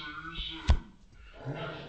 Jesus.